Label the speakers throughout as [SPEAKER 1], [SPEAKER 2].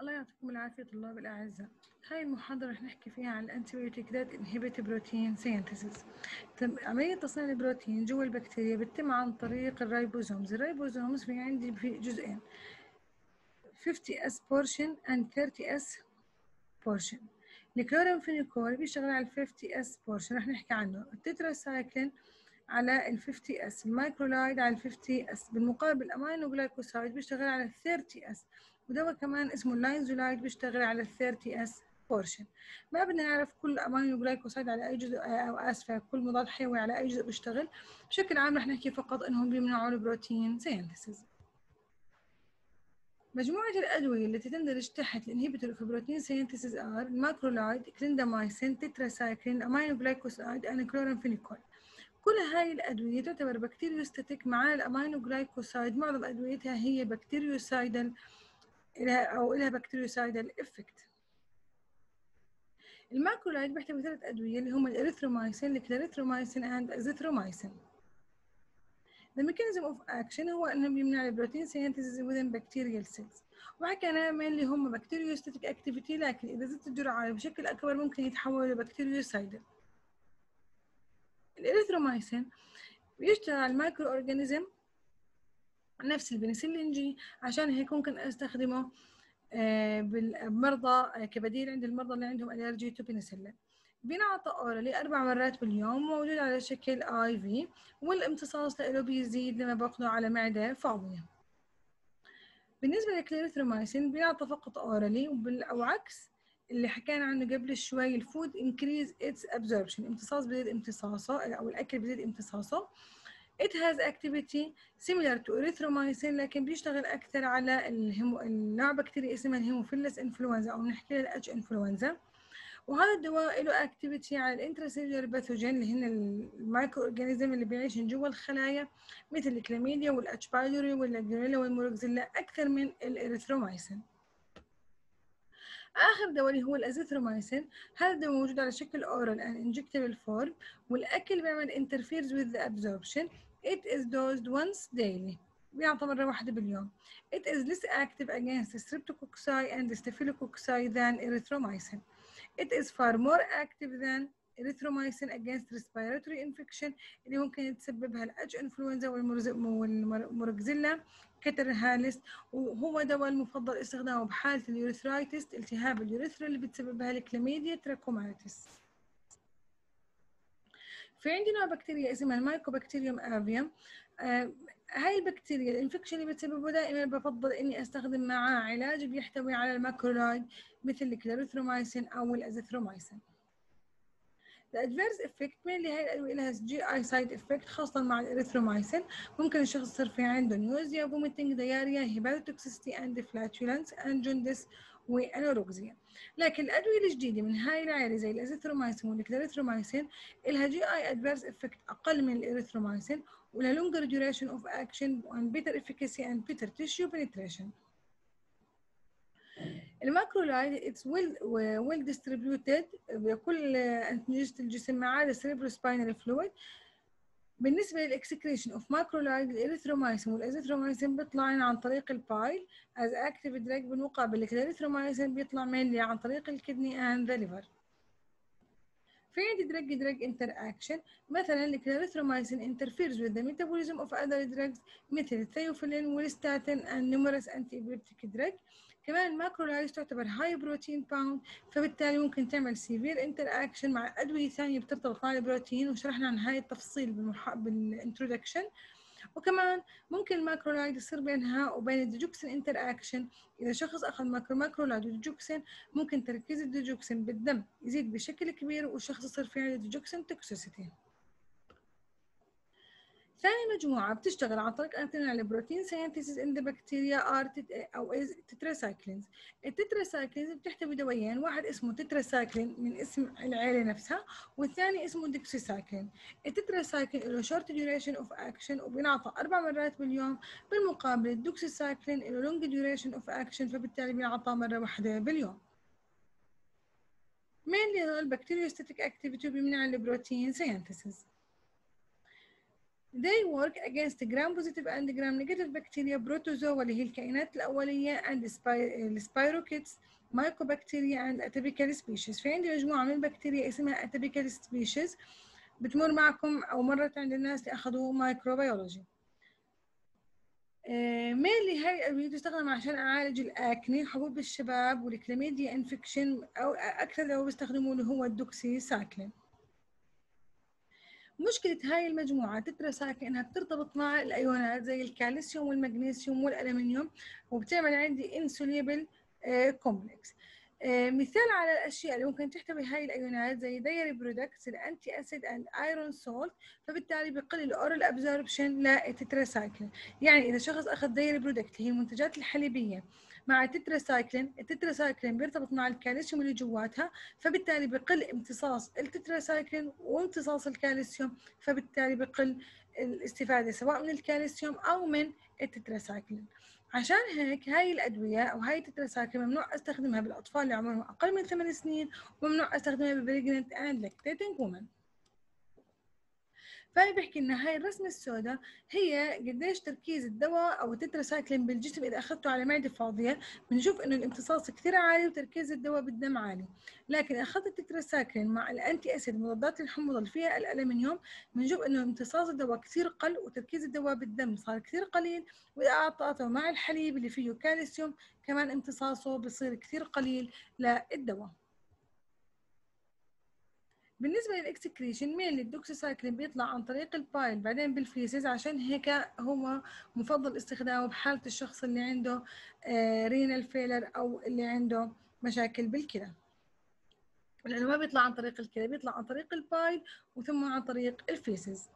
[SPEAKER 1] الله يعطيكم العافية طلاب الأعزاء. هاي المحاضرة رح نحكي فيها عن ال antibiotic that inhibit protein synthesis عملية تصنيع البروتين جوا البكتيريا بتتم عن طريق ال ribosomes. ال ribosomes في عندي في جزئين. 50S portion and 30S portion. الكلورامفينيكول بيشتغل على ال 50S portion. رح نحكي عنه. التتراسايكلين على ال 50S ال macrolide على ال 50S بالمقابل ال aminoglycoside بيشتغل على ال 30S ودواء كمان اسمه ال linezolid بيشتغل على ال 30S portion. ما بدنا نعرف كل aminoglycoside على أي جزء أو اسفه كل مضاد حيوي على أي جزء بيشتغل. بشكل عام رح نحكي فقط إنهم بيمنعوا ال protein synthesis. مجموعة الأدوية التي تندرج تحت ال inhibitor of protein synthesis are ال macrolide clindamycin tetracycline aminoglycoside and chloramphenicol كل هاي الأدوية تعتبر bacteriostatic مع ال aminoglycoside معظم أدويتها هي bactericidal أو إلها bactericidal effect ال macrolide بيحتوي ثلاث أدوية اللي هم ال erythromycin ال clarithromycin and azithromycin. The mechanism of action هو انهم يمنع ال protein synthesis within bacterial cells. وحكينا من اللي هم bacteriostatic activity لكن إذا زدت الجرعة بشكل أكبر ممكن يتحولوا ل bactericidal ال erythromycin بيشتغل على ال microorganism نفس البنسلين G عشان هيك ممكن أستخدمه بالمرضى كبديل عند المرضى اللي عندهم allergy to penicillin. بينعطى orally أربع مرات باليوم موجود على شكل IV والامتصاص له بيزيد لما باخده على معدة فاضيه بالنسبة للكليريثرومايسين بينعطى فقط orally أو عكس اللي حكينا عنه قبل شوي ال food increase its absorption الامتصاص بيزيد امتصاصه أو الأكل بيزيد امتصاصه. It has activity similar to erythromycin لكن بيشتغل أكثر على الهمو... النوع بكتيريا اسمها ال Haemophilus influenzae أو بنحكي لها ال H. influenzae وهذا الدواء له activity على ال intracellular pathogen اللي هن ال microorganism اللي بيعيشن جوا الخلايا مثل الكلاميديا والاتش بايلوري والجريلا والموركزيلا أكثر من الاريثرومايسين آخر دواء اللي هو الازيثرومايسين هذا الدواء موجود على شكل oral and injectable form والأكل بيعمل interferes with the absorption. It is dosed once daily بيعطى مرة واحدة باليوم it is less active against streptococci and staphylococci than erythromycin it is far more active than erythromycin against respiratory infection اللي ممكن يتسببها ال H. influenzae وال Moraxella catarrhalis وهو دواء المفضل استخدامه بحالة ال urethritis التهاب ال urethra اللي بتسببها ال Chlamydia trachomatis في عندنا بكتيريا اسمها ال Mycobacterium avium آه هاي البكتيريا ال infection اللي بتسببه دائما بفضل إني أستخدم معاه علاج بيحتوي على ال macrolide مثل ال clarithromycin أو الازيثرومايسين ال adverse effect من اللي هاي الأدوية لها GI side effect خاصة مع الاريثرومايسين ممكن الشخص يصير في عنده nausea vomiting diarrhea hepatotoxicity and flatulence and jaundice و anorexia لكن الأدوية الجديدة من هاي العائلة زي ال azithromycin وال clarithromycin لها GI adverse effect أقل من الإريثرومايسين ولها longer duration of action and better efficacy and better tissue penetration. ال macrolide it's well well distributed بكل انسجه الجسم ما عدا spinal fluid بالنسبة لل excretion of macrolide ال erythromycin وال azithromycin بيطلعين عن طريق ال bile as active drug بالمقابل. الأريثرومايسين بيطلع mainly عن طريق ال kidney and the liver في عندي drug drug interaction مثلا ال clarithromycin interferes the metabolism of other drugs مثل ال theophylline وال statin and numerous antibiotic drug كمان ال macrolides تعتبر high protein bound فبالتالي ممكن تعمل severe interaction مع أدوية ثانية بترتبط مع البروتين وشرحنا عن هاي التفصيل. بال introduction وكمان ممكن ال macrolide يصير بينها وبين ال digoxin interaction إذا شخص أخذ macro macrolide و digoxin ممكن تركيز الديجوكسين بالدم يزيد بشكل كبير والشخص يصير في عنده digoxin toxicity ثاني مجموعة بتشتغل عن طريق امتناع ال protein synthesis in bacteria are أو tetracyclines ال tetracyclines بتحتوي دوايين واحد اسمه تتراسايكلين من اسم العيلة نفسها والثاني اسمه ديكسيسايكلين التتراسايكلين له short duration of action وبينعطى أربع مرات باليوم. بالمقابل الدوكسيسايكلين له long duration of action فبالتالي بينعطى مرة واحدة باليوم. Mainly ال bacteriostatic activity بيمنع ال protein synthesis they work against gram positive and gram negative bacteria protozoa اللي هي الكائنات الأولية and spirochetes mycobacteria and atypical species. في عندي مجموعة من البكتيريا اسمها atypical species. بتمر معكم أو مرت عند الناس اللي أخذوا microbiology mainly هاي الأدوية تستخدم عشان أعالج ال acne حبوب الشباب وال Chlamydia infection أو أكثر دوا بيستخدموه اللي هو الدوكسي ساكلين مشكلة هاي المجموعة تتراساكن انها بترتبط مع الأيونات زي الكالسيوم والمغنيسيوم والألمنيوم وبتعمل عندي insoluble complex آه، مثال على الأشياء اللي ممكن تحتوي هاي الأيونات زي dairy products ال antacid and iron salt فبالتالي بقل ال oral absorption لل tetracycline يعني إذا شخص أخذ dairy product هي المنتجات الحليبية مع ال tetracycline ال tetracycline بيرتبط مع الكالسيوم اللي جواتها فبالتالي بقل امتصاص التتراسايكلين وامتصاص الكالسيوم فبالتالي بقل الاستفادة سواء من الكالسيوم أو من التتراسايكلين. عشان هيك هاي الأدوية أو هاي التتراسايكلين ممنوع أستخدمها بالأطفال اللي عمرهم أقل من ثمان سنين وممنوع أستخدمها ب pregnant and lactating women فهي بيحكي لنا هاي الرسمة السوداء هي قديش تركيز الدواء أو التتراسايكلين بالجسم إذا أخذته على معدة فاضية. بنشوف إنه الامتصاص كثير عالي وتركيز الدواء بالدم عالي. لكن إذا أخذت التتراسايكلين مع ال antacid مضادات الحموضة اللي فيها الألمنيوم بنشوف إنه امتصاص الدواء كثير قل وتركيز الدواء بالدم صار كثير قليل. وإذا أعطته مع الحليب اللي فيه كالسيوم كمان امتصاصه بصير كثير قليل للدواء. بالنسبة لل excretion مين الدوكسيسايكلين بيطلع عن طريق ال bile بعدين بال feces؟ عشان هيك هو مفضل استخدامه بحالة الشخص اللي عنده renal آه، failure أو اللي عنده مشاكل بالكلى. لأنه ما بيطلع عن طريق الكلى بيطلع عن طريق ال bile وثم عن طريق ال feces.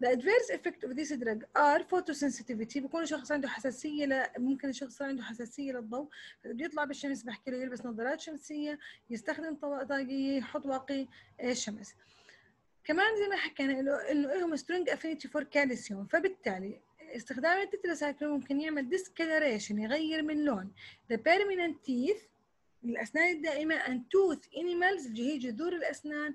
[SPEAKER 1] The adverse effect of this drug are photosensitivity. بيكون الشخص عنده حساسية ل... ممكن الشخص عنده حساسية للضوء. بيطلع بالشمس بحكي له يلبس نظارات شمسية يستخدم طاقية يحط واقي الشمس كمان زي ما حكينا انه إنه لهم strong affinity for calcium فبالتالي استخدام التتراسايكلين ممكن يعمل discoloration يغير من لون. The permanent teeth الأسنان الدائمة and tooth enamels اللي هي جذور الأسنان.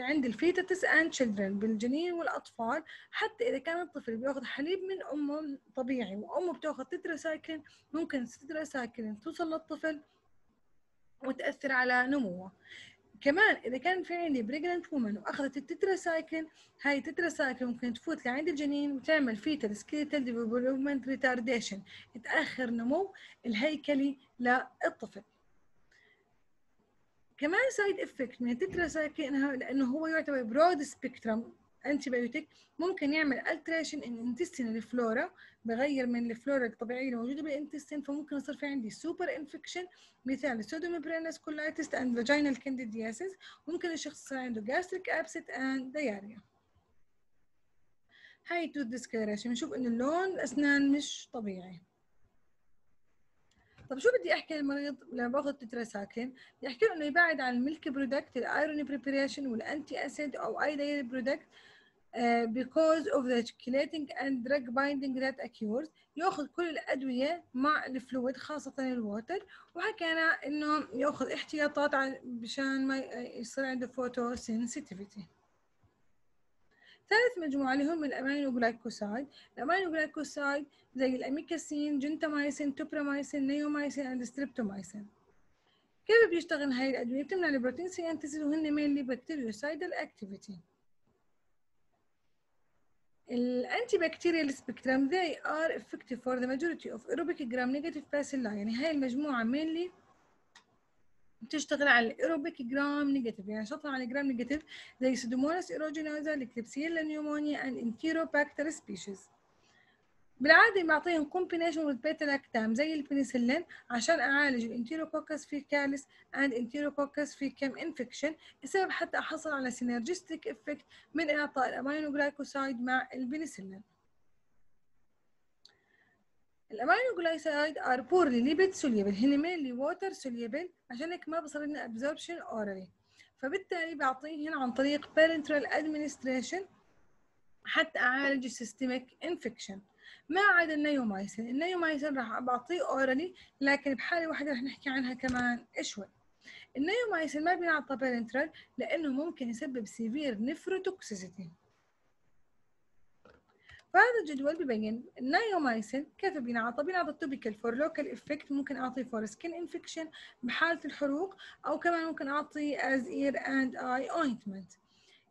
[SPEAKER 1] عند ال fetus and children بالجنين والأطفال حتى إذا كان الطفل بيأخذ حليب من أمه طبيعي وأمه بتأخذ تتراسايكلين ممكن التتراسايكلين توصل للطفل وتأثر على نموه. كمان إذا كان في عندي pregnant woman وأخذت التتراسايكلين هاي التتراسايكلين ممكن تفوت لعند الجنين وتعمل fetal skeletal development retardation تأخر نمو الهيكلي للطفل. كمان side effect من التتراسايكلين لأنه هو يعتبر broad spectrum antibiotic ممكن يعمل alteration in intestinal flora بغير من الفلورا الطبيعية الموجودة بال intestine فممكن يصير في عندي superinfection مثال pseudomembranous colitis and vaginal candidiasis ممكن الشخص يصير عنده gastric upset and diarrhea هاي tooth discoloration بنشوف إنه اللون الأسنان مش طبيعي. طب شو بدي أحكي للمريض لما باخذ تتراساكلين بدي أحكي له إنه يبعد عن ال milk product ال iron preparation وال antacid أو أي dairy product uh, because of the chelating and drug binding that occurs. يأخذ كل الأدوية مع ال fluid خاصة ال water وحكينا إنه يأخذ احتياطات مشان ما يصير عنده photosensitivity ثالث مجموعة اللي هم ال aminoglycoside ال aminoglycoside زي ال amikacin gentamicin tobramycin neomycin and streptomycin كيف بيشتغل هاي الأدوية؟ بتمنع ال protein synthesis وهن mainly bactericidal activity ال antibacterial spectrum they are effective for the majority of aerobic gram negative bacilli. يعني هاي المجموعة mainly بتشتغل على ال aerobic gram negative يعني شطر على gram negative زي Pseudomonas aeruginosa ال Klebsiella pneumoniae and Enterobacter species بالعادة بعطيهم combination with beta lactam زي البنسلين عشان أعالج ال Enterococcus faecalis and Enterococcus faecium infection السبب حتى أحصل على synergistic effect من إعطاء ال aminoglycoside مع البنسلين ال aminoglycoside are poorly lipid soluble هن mainly water soluble عشان هيك ما بصير لنا absorption orally فبالتالي بعطيهن عن طريق parenteral administration حتى أعالج ال systemic infection ما عدا ال neomycin ال neomycin راح بعطيه orally لكن بحالة واحدة رح نحكي عنها كمان شوي النيومايسين ما بينعطى parenteral لأنه ممكن يسبب severe nephrotoxicity فهذا الجدول ببين النايومايسين كيف بينعطى بينعطى topical for local effect ممكن اعطيه for skin infection بحالة الحروق أو كمان ممكن أعطي as ear and eye ointment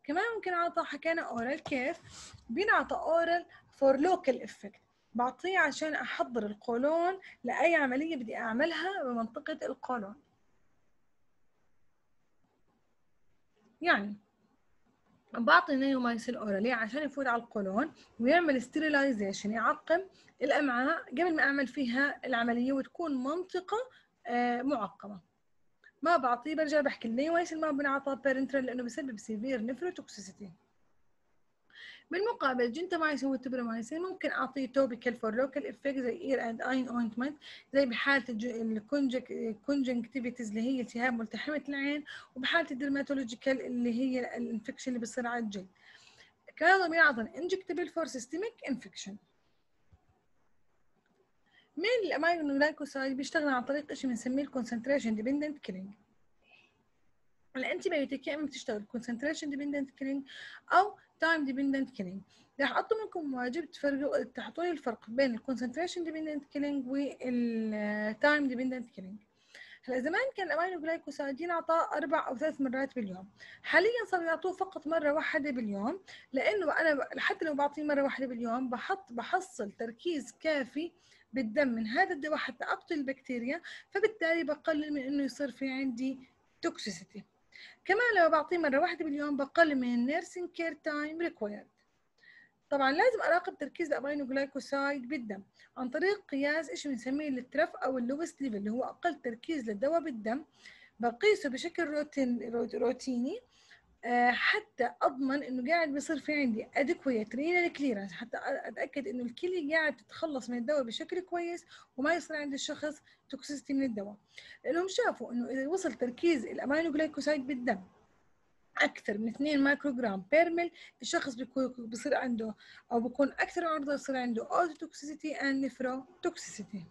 [SPEAKER 1] كمان ممكن أعطى حكينا oral كيف؟ بينعطى oral for local effect بعطيه عشان أحضر القولون لأي عملية بدي أعملها بمنطقة القولون. يعني بعطي neomycin orally عشان يفوت على القولون ويعمل sterilization يعقم الأمعاء قبل ما أعمل فيها العملية وتكون منطقة آه، معقمة. ما بعطيه برجع بحكي النيومايسين ما بنعطى parenteral لأنه بسبب severe nephrotoxicity بالمقابل gentamicin وال tobramycin ممكن اعطيه topical for local effect زي ear and eye ointment زي بحالة ال conjunctivitis اللي هي التهاب ملتحمة العين وبحالة ال dermatological اللي هي ال infection اللي بصير على الجلد كمان بيعطن injectable for systemic infection من ال aminoglycoside بيشتغل عن طريق شيء بنسميه ال concentration dependent killing ال antibiotic يا اما بتشتغل concentration dependent killing أو time dependent killing راح اطلب منكم واجب تفرقوا تعطوني الفرق بين ال concentration dependent killing وال time dependent killing هلا زمان كان ال aminoglycoside ينعطى أربع أو ثلاث مرات باليوم. حاليا صاروا يعطوه فقط مرة واحدة باليوم لأنه أنا حتى لو بعطيه مرة واحدة باليوم بحط بحصل تركيز كافي بالدم من هذا الدواء حتى أقتل البكتيريا فبالتالي بقلل من إنه يصير في عندي toxicity كمان لو بعطيه مرة واحدة باليوم بقلل من ال nursing care time required طبعا لازم أراقب تركيز ال aminoglycoside بالدم عن طريق قياس إيش بنسميه ال trough أو ال lowest level اللي هو أقل تركيز للدواء بالدم. بقيسه بشكل روتين روتيني. حتى أضمن إنه قاعد بيصير في عندي adequate renal clearance حتى أتأكد إنه الكليه قاعد تتخلص من الدواء بشكل كويس وما يصير عند الشخص toxicity من الدواء. لأنهم شافوا إنه إذا وصل تركيز ال aminoglycoside بالدم أكثر من 2 microgram per mL الشخص بيكون بصير عنده أو بيكون أكثر عرضة يصير عنده ototoxicity and nephrotoxicity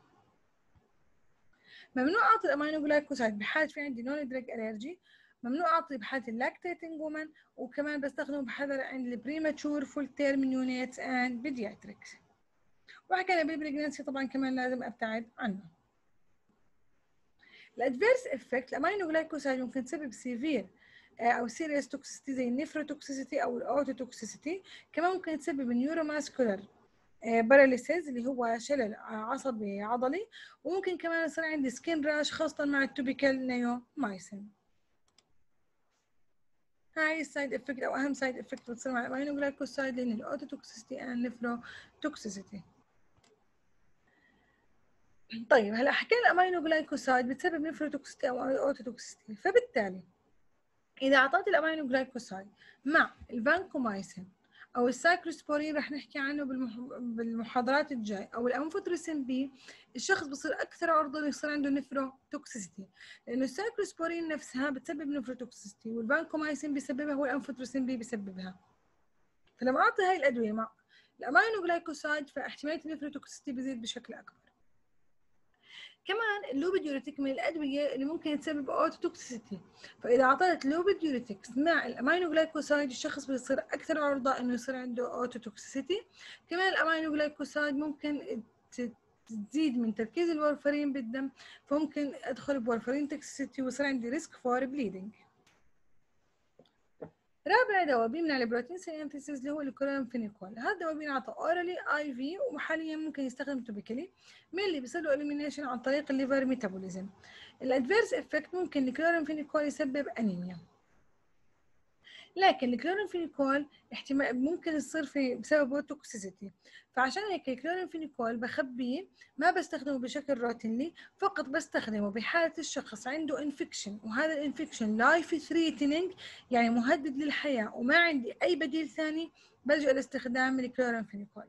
[SPEAKER 1] ممنوع أعطي ال aminoglycoside بحالة في عندي known drug allergy ممنوع أعطي بحالة ال lactating women وكمان بستخدمه بحذر عند ال premature full term neonates and pediatrics وحكينا بال pregnancy طبعا كمان لازم أبتعد عنه. ال adverse effect ال aminoglycoside ممكن تسبب severe آه، أو serious toxicity زي ال nephrotoxicity أو ال ototoxicity كمان ممكن تسبب ال neuromuscular paralysis اللي هو شلل عصبي عضلي. وممكن كمان يصير عندي skin rash خاصة مع ال topical neomycin هاي ال side effect أو أهم side effect بتصير مع ال aminoglycoside لأن ال ototoxicity and nephrotoxicity طيب هلأ حكينا ال aminoglycoside بتسبب nephrotoxicity أو ototoxicity فبالتالي إذا أعطيت ال aminoglycoside مع الفانكومايسين أو السايكلوسبورين رح نحكي عنه بالمحاضرات الجاي. أو ال amphotericin B الشخص بصير أكثر عرضة يصير عنده nephrotoxicity لأنه السايكلوسبورين نفسها بتسبب nephrotoxicity والفانكومايسين بيسببها وال amphotericin B بيسببها. فلما أعطي هاي الأدوية مع الامينو فاحتمالية ال nephrotoxicity بيزيد بشكل أكبر. كمان ال loop diuretic من الأدوية اللي ممكن تسبب ototoxicity فإذا أعطيت loop diuretics مع ال aminoglycoside الشخص بيصير أكثر عرضة إنه يصير عنده ototoxicity كمان ال aminoglycoside ممكن تزيد من تركيز ال warfarin بالدم فممكن أدخل ب warfarin toxicity ويصير عندي risk for bleeding رابع دواء بيمنع ال protein synthesis اللي هو الكلورامفينيكول هذا الدواء بينعطى orally IV وحاليا ممكن يستخدم topically من اللي بيصير له elimination عن طريق ال liver metabolism. ال adverse effect ممكن الكلورامفينيكول يسبب أنيميا. لكن الكلورامفينيكول احتمال ممكن يصير في بسببه toxicity فعشان هيك الكلورامفينيكول بخبيه ما بستخدمه بشكل routinely فقط بستخدمه بحالة الشخص عنده infection وهذا ال infection life threatening يعني مهدد للحياة وما عندي أي بديل ثاني بلجأ لاستخدام الكلورامفينيكول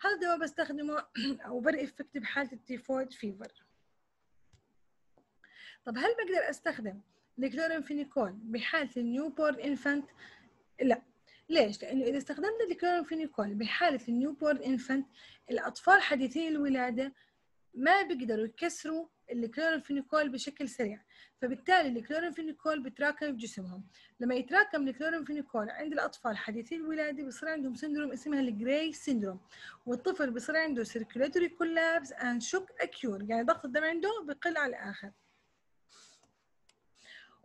[SPEAKER 1] هذا الدواء بستخدمه أو very effective بحالة ال typhoid fever طب هل بقدر أستخدم الكلورامفينيكول بحالة ال newborn infant لا. ليش؟ لأنه إذا استخدمنا الكلورامفينيكول بحالة ال newborn infant الأطفال حديثي الولادة ما بيقدروا يكسروا الكلورامفينيكول بشكل سريع. فبالتالي الكلورامفينيكول بتراكم بجسمهم. لما يتراكم الكلورامفينيكول عند الأطفال حديثي الولادة بصير عندهم syndrome اسمها ال gray syndrome والطفل بصير عنده circulatory collapse and shock occur يعني ضغط الدم عنده بقل على الآخر.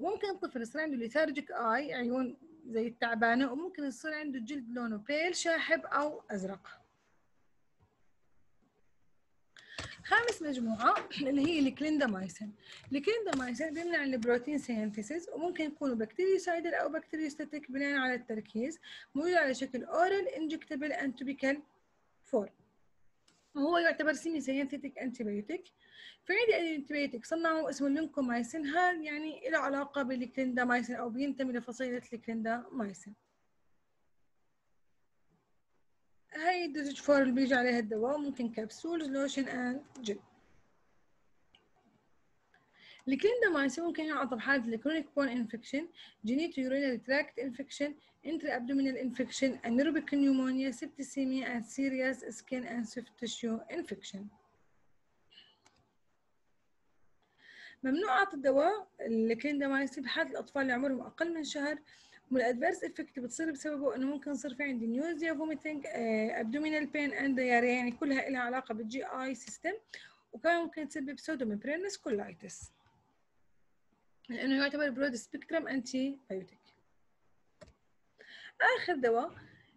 [SPEAKER 1] وممكن الطفل يصير عنده lethargic اي عيون زي التعبانة وممكن يصير عنده جلد لونه pale شاحب أو أزرق. خامس مجموعة اللي هي ال clindamycin ال clindamycin بيمنع ال protein synthesis وممكن يكونوا bactericidal أو bacteriostatic بناء على التركيز موجود على شكل oral injectable and topical form وهو يعتبر semi-synthetic antibiotic. في عندي antibiotic صنعوا اسمه ال lincomycin هذا يعني له علاقة بالكليندامايسين أو بينتمي لفصيلة الكليندامايسين هاي ال dosage form اللي بيجي عليها الدواء ممكن capsules lotion and gel. الكليندامايسين ممكن يعطى بحالة ال chronic bone infection genitourinary tract infection abdominal infection anaerobic pneumonia septicemia and serious skin and soft tissue infection. ممنوع اعطى الدواء الكليندامايسين بحالة الأطفال اللي عمرهم أقل من شهر. وال adverse effect بتصير بسببه أنه ممكن يصير في عندي nausea vomiting abdominal pain and diarrhea يعني كلها لها علاقة بال GI system وكمان ممكن تسبب pseudomembranous colitis لأنه يعتبر broad spectrum antibiotic آخر دواء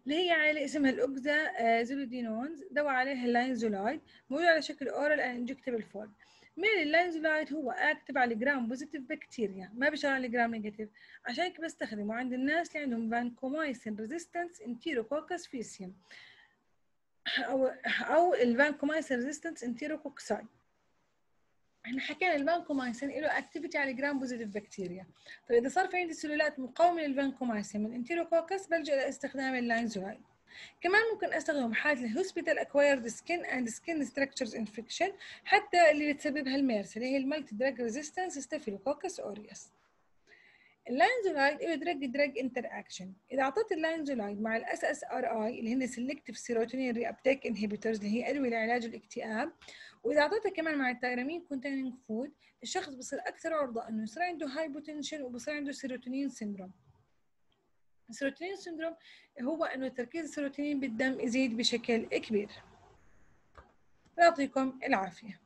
[SPEAKER 1] اللي هي عائلة اسمها ال oxazolidinones. دواء عليها ال linezolid موجود على شكل oral injectable form mainly ال linezolid هو active على gram positive bacteria ما بيشتغل على gram negative عشان كده بستخدمه عند الناس اللي عندهم vancomycin resistance Enterococcus faecium أو أو ال vancomycin resistance enterococci إحنا حكينا الفانكومايسين له activity على gram positive bacteria طيب إذا صار في عندي سلالات مقاومة للفانكومايسين من Enterococcus بلجأ لاستخدام ال linezolid كمان ممكن استخدمه بحالة ال hospital acquired skin and skin structures infection حتى اللي بتسببها ال MRSA اللي هي ال multi drug resistance Staphylococcus aureus ال linezolid له drug drug interaction إذا أعطيت ال linezolid مع ال SSRI اللي هن selective serotonin reuptake inhibitors اللي هي أدوية لعلاج الاكتئاب وإذا أعطيتها كمان مع ال tyramine containing food الشخص بصير أكثر عرضة إنه يصير عنده hypertension وبصير عنده serotonin syndrome ال serotonin syndrome هو إنه تركيز السيروتونين بالدم يزيد بشكل كبير. يعطيكم العافية.